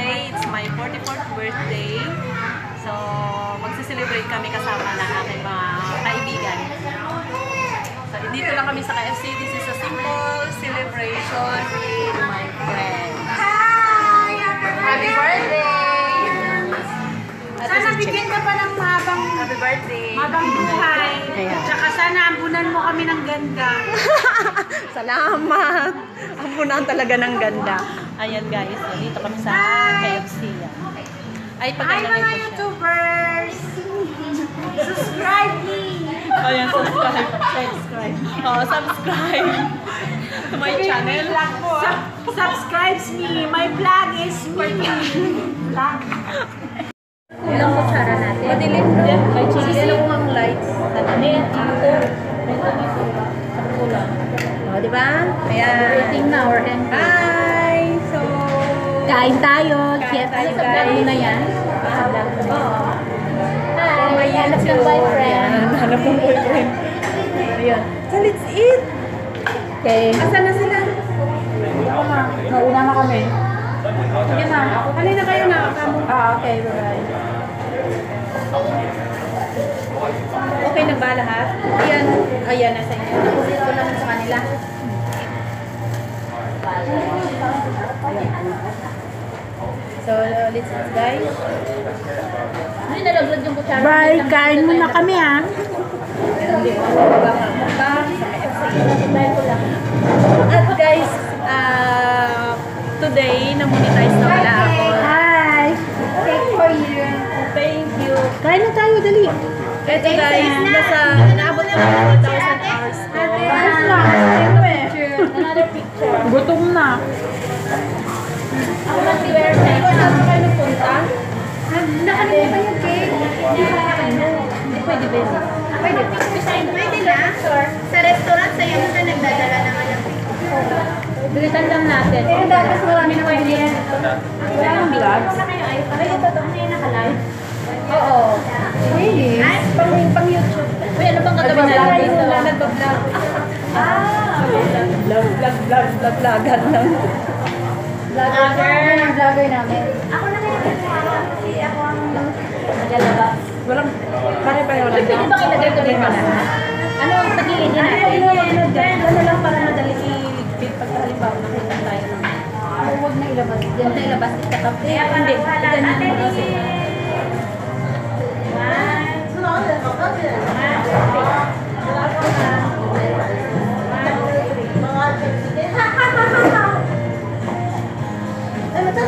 birthday. It's my 44th birthday. So, magsiselebrate kami kasama ng aking mga kaibigan. So, dito lang kami sa KFC. This is a simple celebration with my friends. Hi! Happy birthday! Sana bigyan ka pa ng mahabang Happy birthday! Mabang buhay. Tsaka sana ambunan mo kami ng ganda. Salamat! Ambunan talaga ng ganda. Ayan guys, so, dito kami sa KFC. Ay, Hi mga. YouTubers! Subscribe me! Ayan, subscribe. Subscribe. Oh, subscribe to my channel. Sub- subscribes me. My vlog is me. Vlog. Ilang kutsara natin? Madilim din. Kay Chili. Sisi. ang lights. Ano yan? Ito. Ito dito. Sa kulang. O, di ba? Ayan. Rating na or end. Hi! Kain tayo. Kain tayo, ano guys. na yan? Sa vlog mo na yan. Oh, Hi! Hanap ng boyfriend. hanap ng boyfriend. Ayan. So, let's eat! Okay. Asan na sila? Nauna na kami. Sige na. Kayo na. Ah, okay. Bye-bye. Okay na ba lahat? Ayan. Ayan, nasa inyo. Nakulit ko naman sa kanila. So, let's eat, guys. Hindi nalaglag yung kutsara. Bye, kain muna kami ha. Hindi ko sa. At guys, uh, today, na-monetize na wala ako. Hi! Take for you. Thank you. Kain na tayo, dali. Ito guys, nasa, naabot na ng 4,000 hours ko. Ayos lang. Another picture. Gutom na. Ako mag-wear na Ikaw saan pa kayo nagpunta? Nakalimutan yung cake. Hindi pa ano. Hindi pwede ba yun? Pwede. Pwede na. Sa restaurant, sa'yo mo na nagdadala naman ng Bilisan lang natin. Pero dapat marami na pwede yan. Wala nang vlogs? Ay, ito to. Ano yung nakalive? Oo. Really? Ay, Pang, YouTube. Uy, ano bang dito? Wala nagpa-vlog. Ah! Vlog, vlog, vlog, vlog, vlogan lang. Vlogger. Vlogger namin. Ako na ngayon kasi ako ang nagalabas. Walang, pare-pareho Uy, lang. pwede ba ko din pa na? Ano ang tagilid natin? Ano, ano, dyan. Ano lang para madali i-bid pagka halimbawa nakita tayo ng Huwag na ilabas. Diyan na ilabas. Ikatabi. Eh, hindi. Ganyan mo kasi. Dagi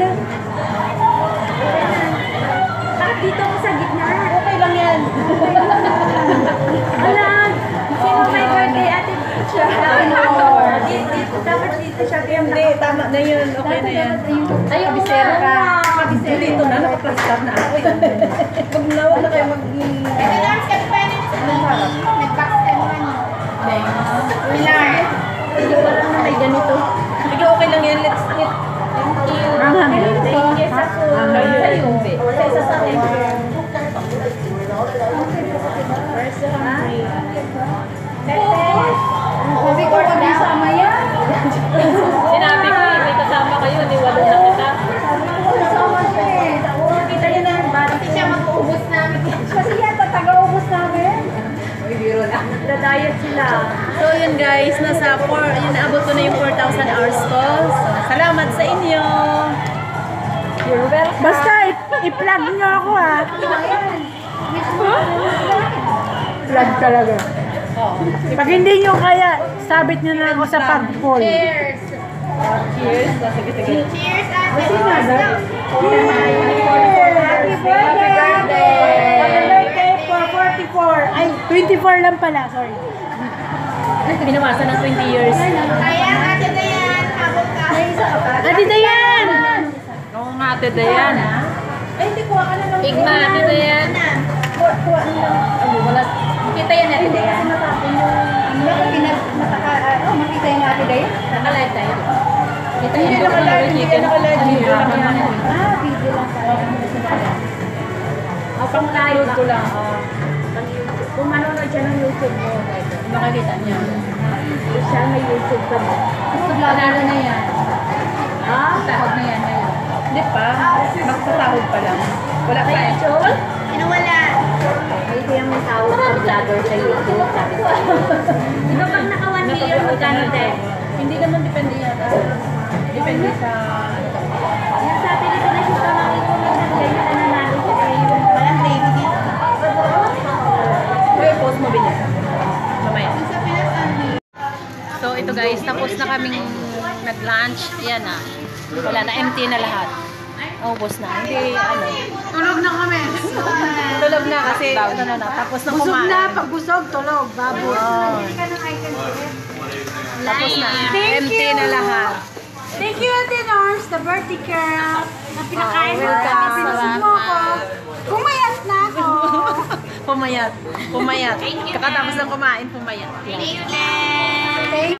na. Bakit dito ako sa gitna? Okay lang yan. Ala! Sino may birthday ate siya? Dapat dito siya. Hindi, tama na yun. Okay na yan. Ayun Kabisera ka. Kabisera dito na, naka-plaster na ako. Pag nawala kayo mag... Anong harap? Hindi ko lang na kay ganito. Sige, okay lang yan. Let's eat. Thank you. Anghang. Thank you sa food. Anghang. Sa'yo. Sa isa sa akin. Where's the hungry? Sabi yun guys, nasa 4, yun naabot ko na yung 4,000 hours ko. So, salamat sa inyo. You're welcome. Basta i-plug nyo ako ha. Plug talaga. Pag hindi nyo kaya, sabit nyo na ako sa pag-call. Cheers! Cheers. So, sige, sige. Cheers, ate! Happy birthday! Happy birthday for 44. Ay, 24 lang pala, sorry. Binawasan ng 20 years. Ayan, ate Dayan! Habol ka! Ate Dayan! Oo nga, Ate Dayan. Ay, hindi kuha ka na lang. Igma, Ate Dayan. Kuha, kuha na lang. Ano, wala. Kita yan, ate Dayan. Bakit pinag... Mataka... Oh, makita yung ate Dayan? Nakalive tayo. Kita Hindi yan. nakalive, hindi nakalive. Video lang yan. Ah, video lang pala. Ang pang live ko lang. Kung manonood siya ng YouTube mo, Makikita niya. Siya may YouTube ka ba? Panalo na yan. Ha? Sahod na yan ngayon. Hindi pa. Magsasahod pa lang. Wala pa eh. Ano wala? Ay, kaya may tawag sa vlogger sa YouTube. Sabi ko. Di ba pag naka 1 million, magkano din? Hindi naman depende yan. Depende sa... So ito guys, tapos na kaming nag-lunch. Ayan na. Wala na, empty na lahat. Ubos na. Hindi, ano. Tulog na kami. Tulog na kasi, ano na na. Tapos na Busog kumain. na, pag busog, tulog, baboy. Oh, tapos na. Empty na lahat. Thank you, Ate Nors, the birthday girl. Na pinakain Oh, mo kami, pinusog mo ako. Pumayat na ako. Pumayat. Pumayat. Kakatapos ng kumain, pumayat. Thank you,